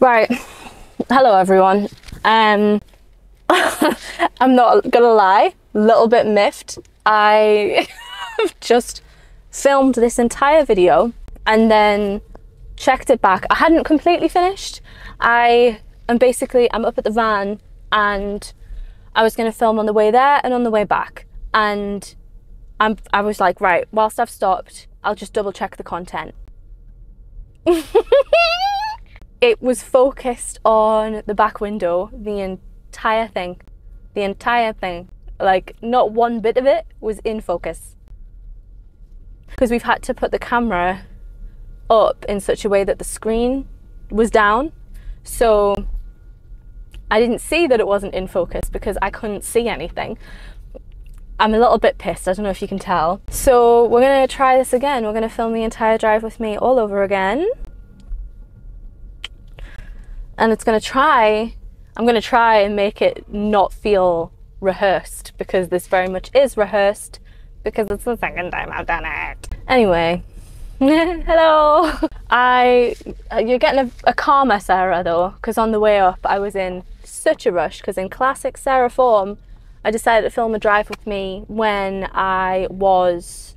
Right. Hello, everyone. Um, I'm not gonna lie, a little bit miffed. I have just filmed this entire video and then checked it back. I hadn't completely finished. I am basically, I'm up at the van and I was gonna film on the way there and on the way back. And I'm, I was like, right, whilst I've stopped, I'll just double check the content. it was focused on the back window the entire thing. The entire thing. Like, not one bit of it was in focus. Because we've had to put the camera up in such a way that the screen was down. So I didn't see that it wasn't in focus because I couldn't see anything. I'm a little bit pissed, I don't know if you can tell. So we're gonna try this again. We're gonna film the entire drive with me all over again and it's going to try i'm going to try and make it not feel rehearsed because this very much is rehearsed because it's the second time i've done it. Anyway hello. I uh, you're getting a, a calmer sarah though because on the way up i was in such a rush because in classic sarah form i decided to film a drive with me when i was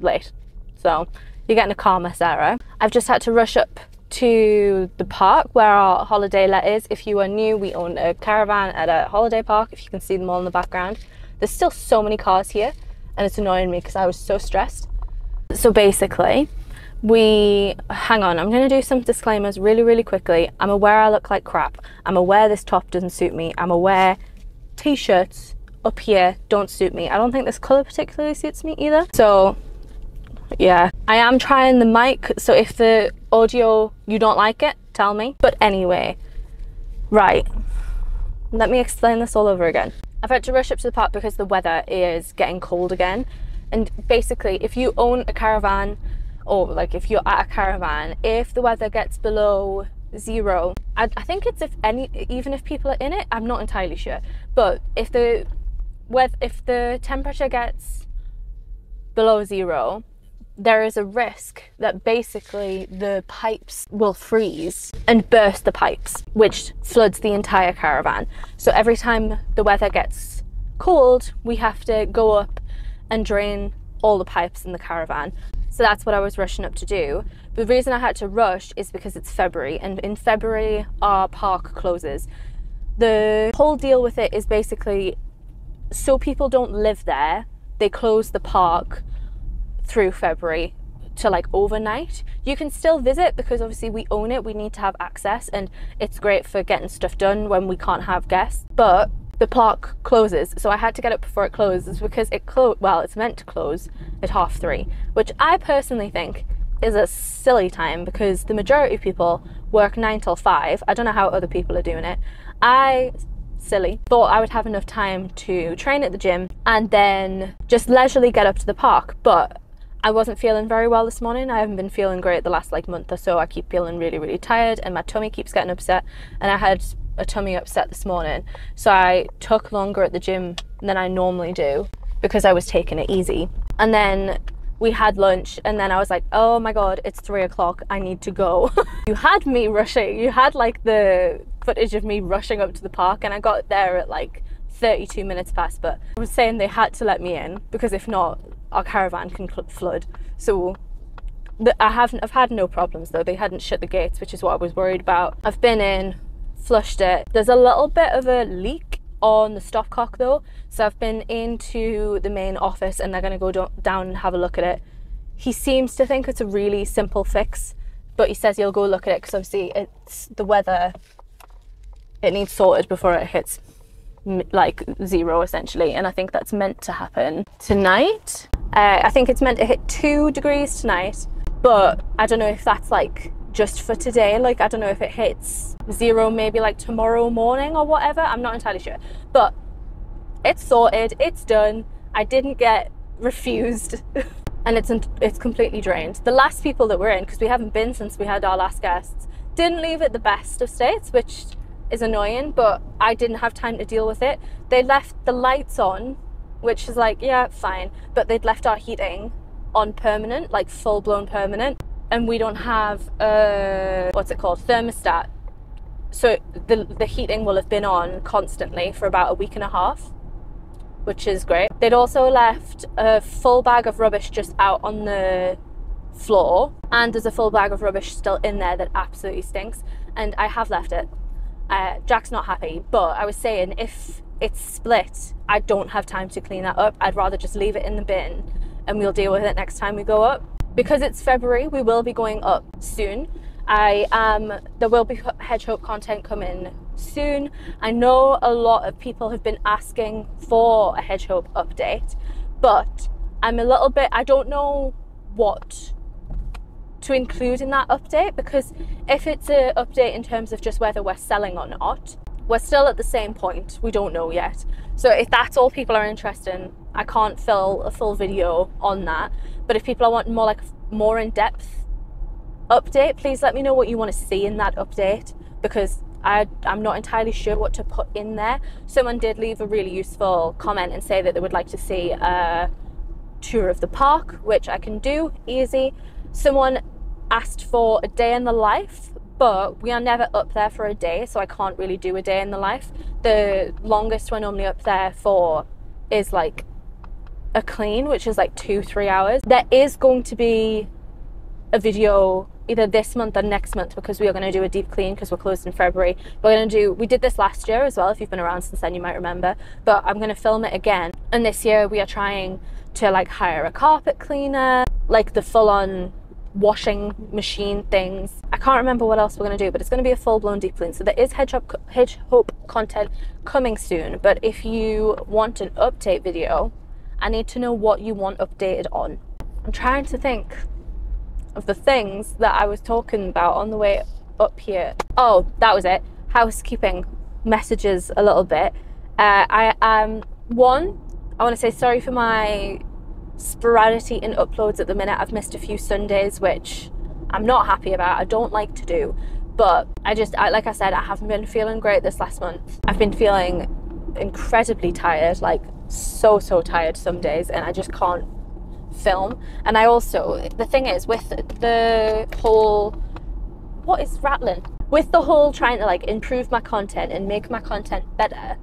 late. So you're getting a calmer sarah. I've just had to rush up to the park where our holiday let is. If you are new, we own a caravan at a holiday park. If you can see them all in the background. There's still so many cars here and it's annoying me because I was so stressed. So basically, we hang on i'm going to do some disclaimers really really quickly i'm aware i look like crap i'm aware this top doesn't suit me i'm aware t-shirts up here don't suit me i don't think this color particularly suits me either so yeah. I am trying the mic so if the audio you don't like it tell me. But anyway right. Let me explain this all over again. I've had to rush up to the park because the weather is getting cold again. And basically if you own a caravan or like if you're at a caravan if the weather gets below zero I, I think it's if any even if people are in it i'm not entirely sure. But if the with if the temperature gets below zero there is a risk that basically the pipes will freeze and burst the pipes, which floods the entire caravan. So every time the weather gets cold, we have to go up and drain all the pipes in the caravan. So that's what I was rushing up to do. The reason I had to rush is because it's February, and in February, our park closes. The whole deal with it is basically so people don't live there, they close the park through February to like overnight. You can still visit because obviously we own it, we need to have access, and it's great for getting stuff done when we can't have guests. But the park closes, so I had to get up before it closes because it closed. Well, it's meant to close at half three, which I personally think is a silly time because the majority of people work nine till five. I don't know how other people are doing it. I silly. Thought I would have enough time to train at the gym and then just leisurely get up to the park. But I wasn't feeling very well this morning. I haven't been feeling great the last like month or so. I keep feeling really, really tired and my tummy keeps getting upset. And I had a tummy upset this morning. So I took longer at the gym than I normally do because I was taking it easy. And then we had lunch and then I was like, oh my God, it's three o'clock. I need to go. you had me rushing. You had like the footage of me rushing up to the park and I got there at like 32 minutes past, but I was saying they had to let me in because if not, our caravan can flood. So the, I haven't, I've had no problems though. They hadn't shut the gates, which is what I was worried about. I've been in, flushed it. There's a little bit of a leak on the stopcock though. So I've been into the main office and they're going to go do down and have a look at it. He seems to think it's a really simple fix, but he says he'll go look at it because obviously it's the weather. It needs sorted before it hits like zero essentially and I think that's meant to happen tonight uh, I think it's meant to hit two degrees tonight but I don't know if that's like just for today. Like I don't know if it hits zero maybe like tomorrow morning or whatever. I'm not entirely sure. But it's sorted. It's done. I didn't get refused. And it's it's completely drained. The last people that were in because we haven't been since we had our last guests didn't leave it the best of states which is annoying, but I didn't have time to deal with it. They left the lights on, which is like, yeah, fine, but they'd left our heating on permanent, like full blown permanent, and we don't have a, what's it called, thermostat so the the heating will have been on constantly for about a week and a half, which is great. They'd also left a full bag of rubbish just out on the floor, and there's a full bag of rubbish still in there that absolutely stinks. And I have left it. Uh, Jack's not happy, but I was saying if it's split, I don't have time to clean that up. I'd rather just leave it in the bin and we'll deal with it next time we go up. Because it's February, we will be going up soon. I um there will be Hedgehope content coming soon. I know a lot of people have been asking for a Hedgehope update, but I'm a little bit I don't know what to include in that update because if it's an update in terms of just whether we're selling or not, we're still at the same point. We don't know yet. So if that's all people are interested in, I can't fill a full video on that. But if people are wanting more like more in depth update, please let me know what you want to see in that update because I, I'm not entirely sure what to put in there. Someone did leave a really useful comment and say that they would like to see a tour of the park, which I can do easy. Someone asked for a day in the life, but we are never up there for a day, so I can't really do a day in the life. The longest we're normally up there for is like a clean, which is like two, three hours. There is going to be a video either this month or next month because we are going to do a deep clean because we're closed in February. We're going to do, we did this last year as well. If you've been around since then, you might remember. But I'm going to film it again. And this year we are trying to like hire a carpet cleaner, like the full on washing machine things. Can't remember what else we're going to do, but it's going to be a full blown deep clean. So there is Hedgehope, Hedge Hope content coming soon. But if you want an update video, I need to know what you want updated on. I'm trying to think of the things that I was talking about on the way up here. Oh, that was it. Housekeeping messages a little bit. Uh, I um one, I want to say sorry for my sporadicity in uploads at the minute. I've missed a few Sundays, which I'm not happy about. I don't like to do, but I just, I, like I said, I haven't been feeling great this last month. I've been feeling incredibly tired, like so so tired some days, and I just can't film. And I also, the thing is, with the whole, what is rattling? With the whole trying to like improve my content and make my content better,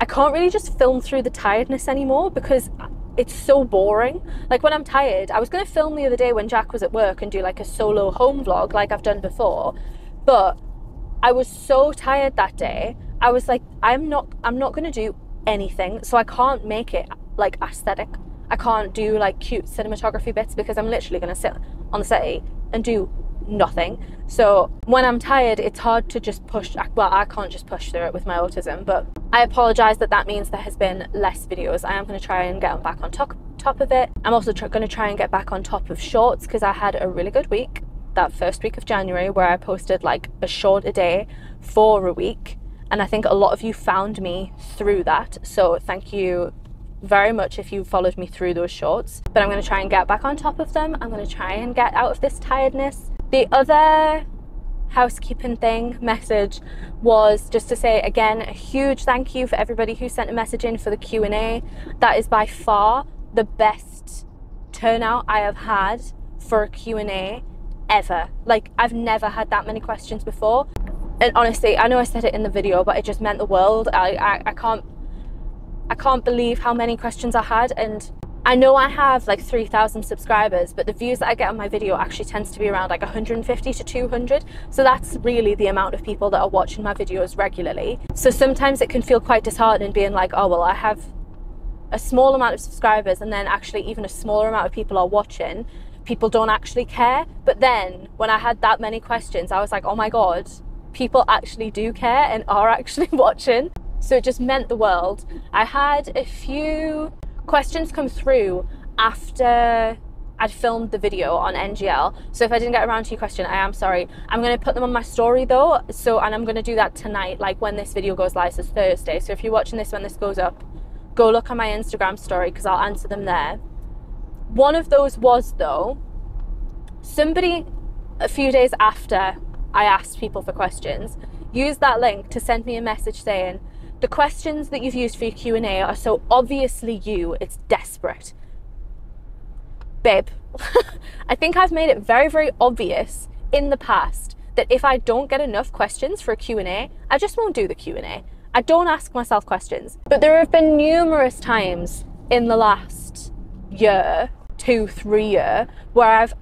I can't really just film through the tiredness anymore because it's so boring. Like when I'm tired, I was going to film the other day when Jack was at work and do like a solo home vlog like I've done before, but I was so tired that day. I was like, I'm not, I'm not going to do anything, so I can't make it like aesthetic. I can't do like cute cinematography bits because I'm literally going to sit on the set and do nothing. So when I'm tired, it's hard to just push. Well, I can't just push through it with my autism, but I apologize that that means there has been less videos. I am going to try and get back on top top of it. I'm also going to try and get back on top of shorts because I had a really good week that first week of January where I posted like a short a day for a week. And I think a lot of you found me through that. So thank you very much if you followed me through those shorts. But I'm going to try and get back on top of them. I'm going to try and get out of this tiredness. The other housekeeping thing message was just to say again a huge thank you for everybody who sent a message in for the Q&A. That is by far the best turnout I have had for a Q&A ever. Like I've never had that many questions before. And honestly, I know I said it in the video, but it just meant the world. I, I, I can't I can't believe how many questions I had and I know I have like 3,000 subscribers, but the views that I get on my video actually tends to be around like 150 to 200. So that's really the amount of people that are watching my videos regularly. So sometimes it can feel quite disheartening being like, oh, well, I have a small amount of subscribers and then actually even a smaller amount of people are watching. People don't actually care. But then when I had that many questions, I was like, oh my God, people actually do care and are actually watching. So it just meant the world. I had a few questions come through after I'd filmed the video on NGL. So if I didn't get around to your question, I am sorry. I'm going to put them on my story though. So, and I'm going to do that tonight, like when this video goes live, so Thursday. So if you're watching this when this goes up, go look on my Instagram story because I'll answer them there. One of those was though, somebody a few days after I asked people for questions, used that link to send me a message saying, the questions that you've used for your Q&A are so obviously you, it's desperate. Babe, I think I've made it very, very obvious in the past that if I don't get enough questions for a Q&A, I just won't do the Q&A. I don't ask myself questions. But there have been numerous times in the last year, two, three year, where I've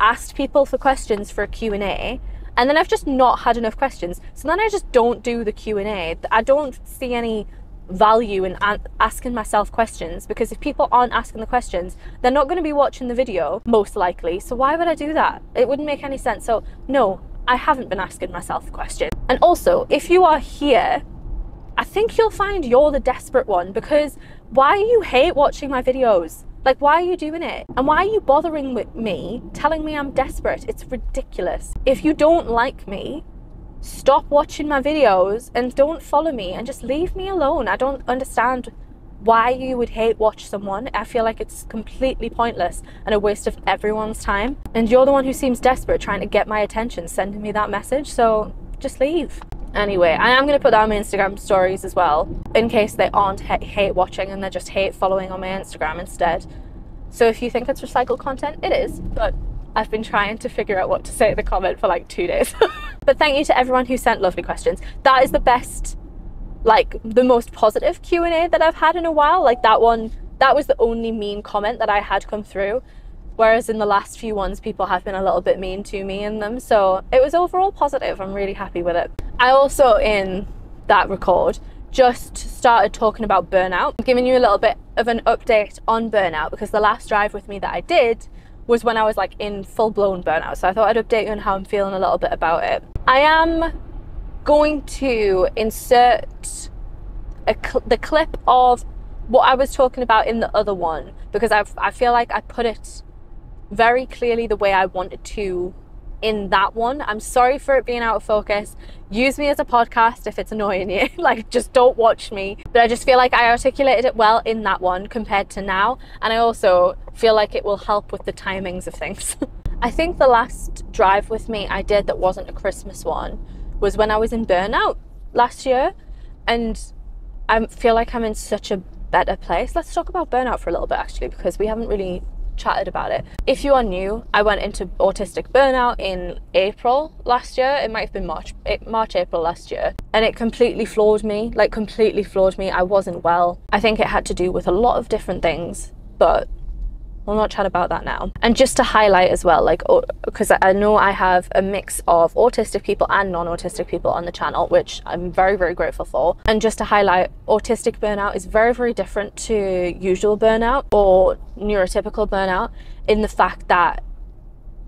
asked people for questions for a Q&A and then I've just not had enough questions. So then I just don't do the Q&A. I don't see any value in asking myself questions because if people aren't asking the questions, they're not going to be watching the video, most likely. So why would I do that? It wouldn't make any sense. So no, I haven't been asking myself questions. And also, if you are here, I think you'll find you're the desperate one because why do you hate watching my videos? Like, why are you doing it? And why are you bothering with me, telling me I'm desperate? It's ridiculous. If you don't like me, stop watching my videos and don't follow me and just leave me alone. I don't understand why you would hate watch someone. I feel like it's completely pointless and a waste of everyone's time. And you're the one who seems desperate trying to get my attention, sending me that message. So just leave. Anyway, I am going to put that on my Instagram stories as well, in case they aren't hate watching and they're just hate following on my Instagram instead. So if you think it's recycled content, it is, but I've been trying to figure out what to say in the comment for like two days. but thank you to everyone who sent lovely questions. That is the best, like the most positive Q&A that I've had in a while. Like that one, that was the only mean comment that I had come through. Whereas in the last few ones, people have been a little bit mean to me in them. So it was overall positive. I'm really happy with it. I also, in that record, just started talking about burnout. I'm giving you a little bit of an update on burnout because the last drive with me that I did was when I was like in full blown burnout. So I thought I'd update you on how I'm feeling a little bit about it. I am going to insert cl the clip of what I was talking about in the other one because i I feel like I put it very clearly the way I wanted to in that one. I'm sorry for it being out of focus. Use me as a podcast if it's annoying you. like, just don't watch me. But I just feel like I articulated it well in that one compared to now. And I also feel like it will help with the timings of things. I think the last drive with me I did that wasn't a Christmas one was when I was in burnout last year. And I feel like I'm in such a better place. Let's talk about burnout for a little bit actually, because we haven't really chatted about it. If you are new, I went into autistic burnout in April last year. It might have been March, eh, March, April last year. And it completely floored me, like completely floored me. I wasn't well. I think it had to do with a lot of different things, but we'll not chat about that now. And just to highlight as well, like, because I know I have a mix of autistic people and non-autistic people on the channel, which I'm very, very grateful for. And just to highlight, autistic burnout is very, very different to usual burnout or neurotypical burnout in the fact that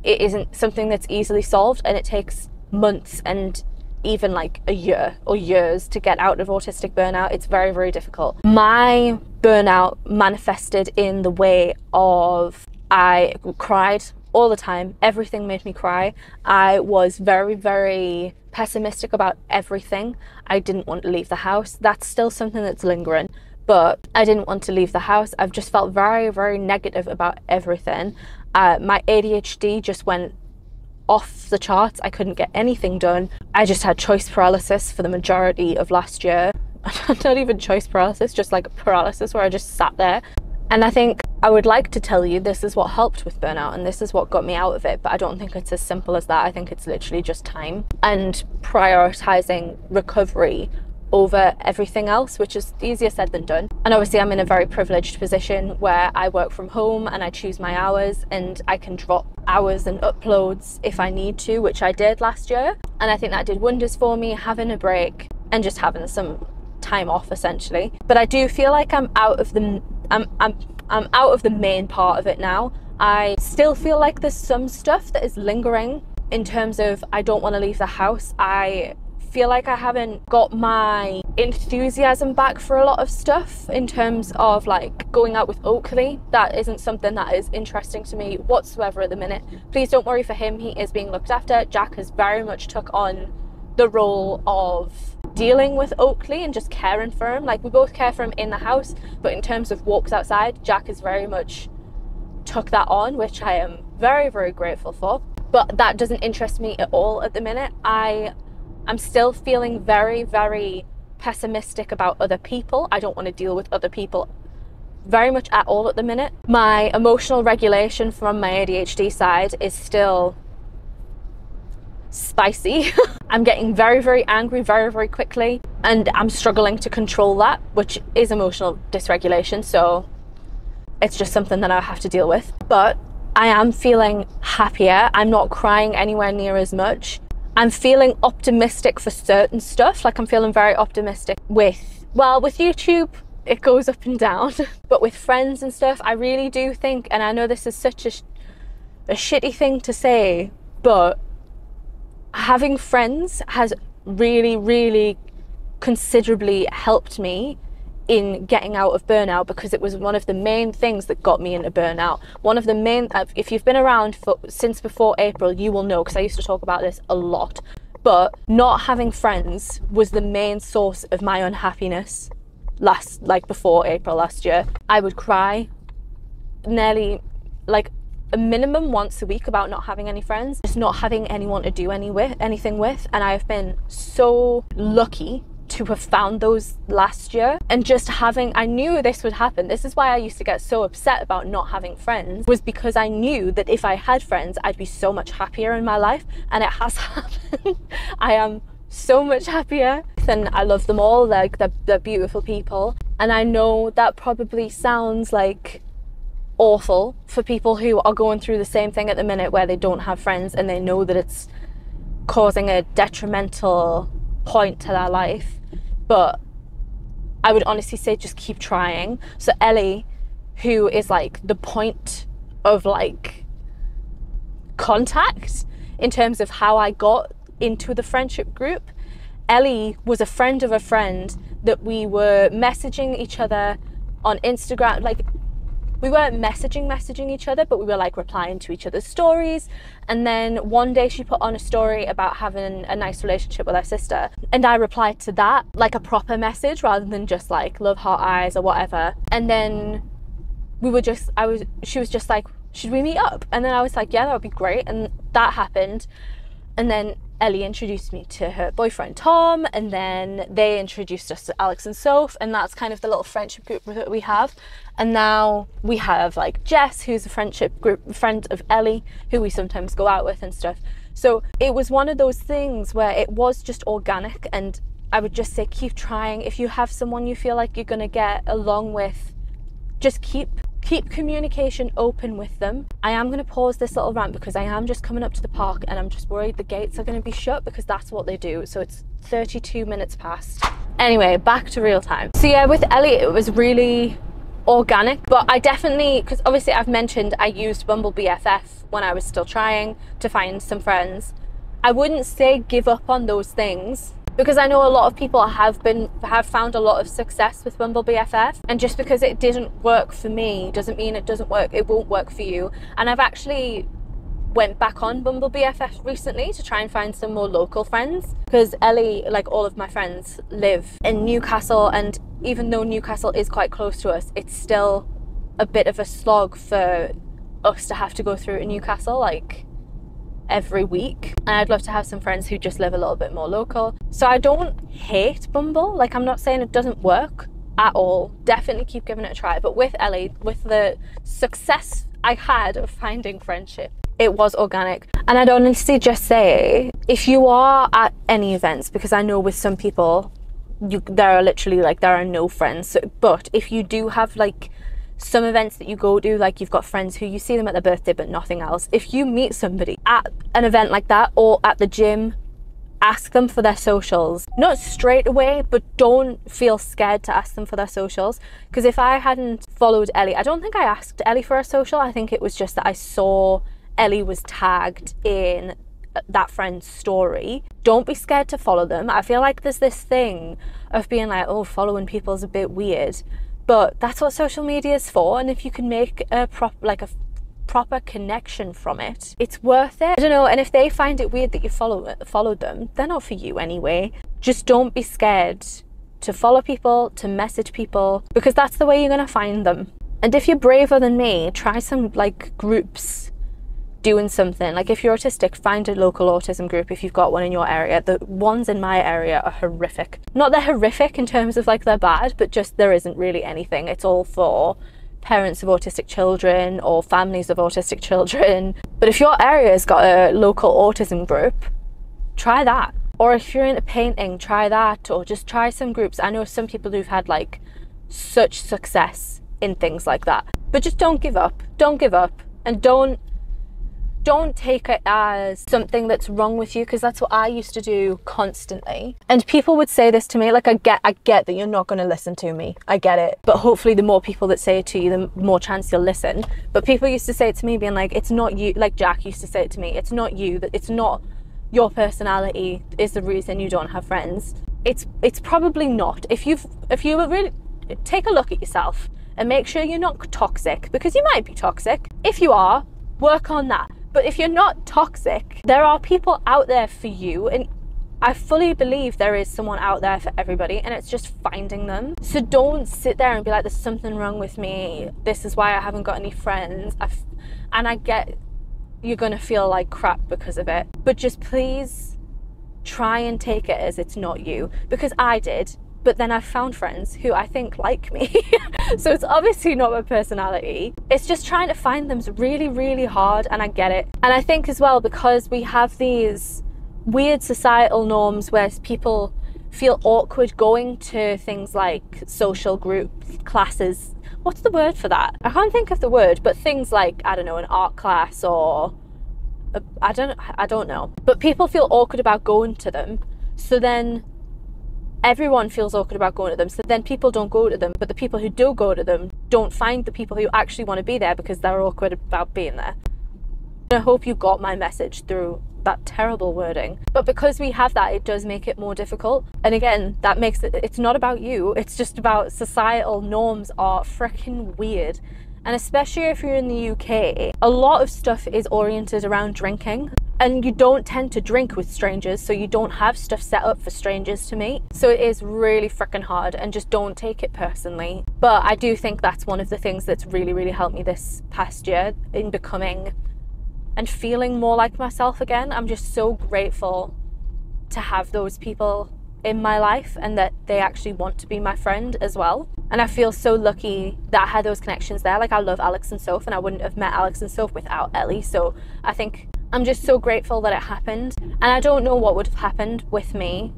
it isn't something that's easily solved and it takes months and even like a year or years to get out of autistic burnout. It's very, very difficult. My burnout manifested in the way of I cried all the time. Everything made me cry. I was very, very pessimistic about everything. I didn't want to leave the house. That's still something that's lingering, but I didn't want to leave the house. I've just felt very, very negative about everything. Uh, my ADHD just went off the charts. I couldn't get anything done. I just had choice paralysis for the majority of last year. Not even choice paralysis, just like paralysis where I just sat there. And I think I would like to tell you this is what helped with burnout and this is what got me out of it, but I don't think it's as simple as that. I think it's literally just time and prioritizing recovery over everything else, which is easier said than done. And obviously, I'm in a very privileged position where I work from home and I choose my hours and I can drop hours and uploads if I need to, which I did last year. And I think that did wonders for me, having a break and just having some time off essentially. But I do feel like I'm out of the I'm I'm I'm out of the main part of it now. I still feel like there's some stuff that is lingering in terms of I don't want to leave the house. I feel like I haven't got my enthusiasm back for a lot of stuff in terms of like going out with Oakley. That isn't something that is interesting to me whatsoever at the minute. Please don't worry for him, he is being looked after. Jack has very much took on the role of dealing with Oakley and just caring for him. Like we both care for him in the house, but in terms of walks outside, Jack has very much took that on, which I am very, very grateful for. But that doesn't interest me at all at the minute. I I'm still feeling very, very pessimistic about other people. I don't want to deal with other people very much at all at the minute. My emotional regulation from my ADHD side is still spicy. I'm getting very, very angry very, very quickly, and I'm struggling to control that, which is emotional dysregulation. So it's just something that I have to deal with. But I am feeling happier. I'm not crying anywhere near as much. I'm feeling optimistic for certain stuff. Like I'm feeling very optimistic with, well, with YouTube, it goes up and down. but with friends and stuff, I really do think, and I know this is such a, a shitty thing to say, but having friends has really, really considerably helped me in getting out of burnout because it was one of the main things that got me into burnout. One of the main, if you've been around for since before April, you will know because I used to talk about this a lot. But not having friends was the main source of my unhappiness last, like before April last year. I would cry nearly like a minimum once a week about not having any friends, just not having anyone to do any with, anything with. And I've been so lucky to have found those last year and just having I knew this would happen. This is why I used to get so upset about not having friends was because I knew that if I had friends I'd be so much happier in my life and it has happened. I am so much happier and I love them all like they're, they're beautiful people and I know that probably sounds like awful for people who are going through the same thing at the minute where they don't have friends and they know that it's causing a detrimental point to their life. But I would honestly say just keep trying. So Ellie, who is like the point of like contact in terms of how I got into the friendship group, Ellie was a friend of a friend that we were messaging each other on Instagram. Like we weren't messaging messaging each other but we were like replying to each other's stories. And then one day she put on a story about having a nice relationship with her sister. And i replied to that like a proper message rather than just like love heart eyes or whatever. And then we were just i was she was just like should we meet up? And then i was like yeah that would be great. And that happened and then Ellie introduced me to her boyfriend Tom, and then they introduced us to Alex and Soph, and that's kind of the little friendship group that we have. And now we have like Jess, who's a friendship group friend of Ellie, who we sometimes go out with and stuff. So it was one of those things where it was just organic, and I would just say keep trying. If you have someone you feel like you're gonna get along with, just keep keep communication open with them. I am going to pause this little rant because I am just coming up to the park and I'm just worried the gates are going to be shut because that's what they do. So it's 32 minutes past. Anyway, back to real time. So yeah, with Ellie, it was really organic, but I definitely, because obviously I've mentioned I used Bumble BFF when I was still trying to find some friends. I wouldn't say give up on those things because I know a lot of people have been have found a lot of success with Bumble BFF and just because it didn't work for me doesn't mean it doesn't work it won't work for you. And I've actually went back on Bumble BFF recently to try and find some more local friends. Because Ellie like all of my friends live in Newcastle. And even though Newcastle is quite close to us it's still a bit of a slog for us to have to go through Newcastle like every week and I'd love to have some friends who just live a little bit more local. So I don't hate Bumble, like I'm not saying it doesn't work at all. Definitely keep giving it a try. But with Ellie, with the success I had of finding friendship, it was organic. And I'd honestly just say if you are at any events, because I know with some people you there are literally like there are no friends. But if you do have like some events that you go to, like you've got friends who you see them at their birthday but nothing else. If you meet somebody at an event like that or at the gym, ask them for their socials. Not straight away, but don't feel scared to ask them for their socials. Because if I hadn't followed Ellie, I don't think I asked Ellie for a social. I think it was just that I saw Ellie was tagged in that friend's story. Don't be scared to follow them. I feel like there's this thing of being like, oh, following people is a bit weird but that's what social media is for and if you can make a prop like a proper connection from it it's worth it. I don't know and if they find it weird that you follow followed them they're not for you anyway. Just don't be scared to follow people to message people because that's the way you're going to find them. And if you're braver than me try some like groups doing something. Like if you're autistic, find a local autism group if you've got one in your area. The ones in my area are horrific. Not they're horrific in terms of like they're bad, but just there isn't really anything. It's all for parents of autistic children or families of autistic children. But if your area's got a local autism group, try that. Or if you're into painting, try that. Or just try some groups. I know some people who've had like such success in things like that. But just don't give up. Don't give up. And don't don't take it as something that's wrong with you because that's what I used to do constantly. And people would say this to me like I get I get that you're not going to listen to me. I get it. But hopefully the more people that say it to you the more chance you'll listen. But people used to say it to me being like it's not you like Jack used to say it to me. It's not you that it's not your personality is the reason you don't have friends. It's it's probably not. If you've if you were really take a look at yourself and make sure you're not toxic because you might be toxic. If you are, work on that. But if you're not toxic, there are people out there for you. And I fully believe there is someone out there for everybody, and it's just finding them. So don't sit there and be like, there's something wrong with me. This is why I haven't got any friends. I've, and I get you're going to feel like crap because of it. But just please try and take it as it's not you. Because I did but then I've found friends who I think like me. so it's obviously not my personality. It's just trying to find them's really, really hard, and I get it. And I think as well, because we have these weird societal norms where people feel awkward going to things like social groups, classes. What's the word for that? I can't think of the word, but things like, I don't know, an art class or uh, I don't I don't know. But people feel awkward about going to them. So then everyone feels awkward about going to them. So then people don't go to them, but the people who do go to them don't find the people who actually want to be there because they're awkward about being there. I hope you got my message through that terrible wording. But because we have that, it does make it more difficult. And again, that makes it, it's not about you, it's just about societal norms are freaking weird. And especially if you're in the UK, a lot of stuff is oriented around drinking and you don't tend to drink with strangers so you don't have stuff set up for strangers to meet so it is really freaking hard and just don't take it personally but i do think that's one of the things that's really really helped me this past year in becoming and feeling more like myself again i'm just so grateful to have those people in my life and that they actually want to be my friend as well and I feel so lucky that I had those connections there. Like I love Alex and Soph, and I wouldn't have met Alex and Soph without Ellie. So I think I'm just so grateful that it happened. And I don't know what would have happened with me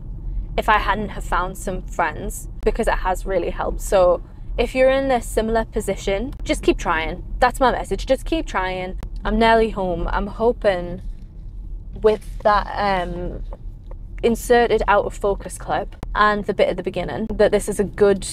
if I hadn't have found some friends because it has really helped. So if you're in a similar position, just keep trying. That's my message. Just keep trying. I'm nearly home. I'm hoping with that um, inserted out of focus clip and the bit at the beginning that this is a good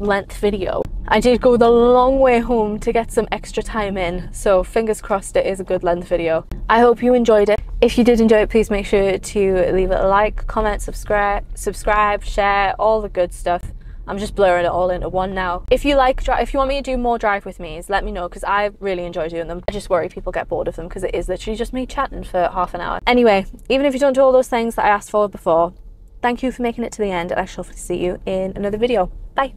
length video. I did go the long way home to get some extra time in, so fingers crossed it is a good length video. I hope you enjoyed it. If you did enjoy it, please make sure to leave it a like, comment, subscribe, subscribe, share, all the good stuff. I'm just blurring it all into one now. If you like, if you want me to do more drive with me's, let me know because I really enjoy doing them. I just worry people get bored of them because it is literally just me chatting for half an hour. Anyway, even if you don't do all those things that I asked for before, thank you for making it to the end and I shall see you in another video. Bye.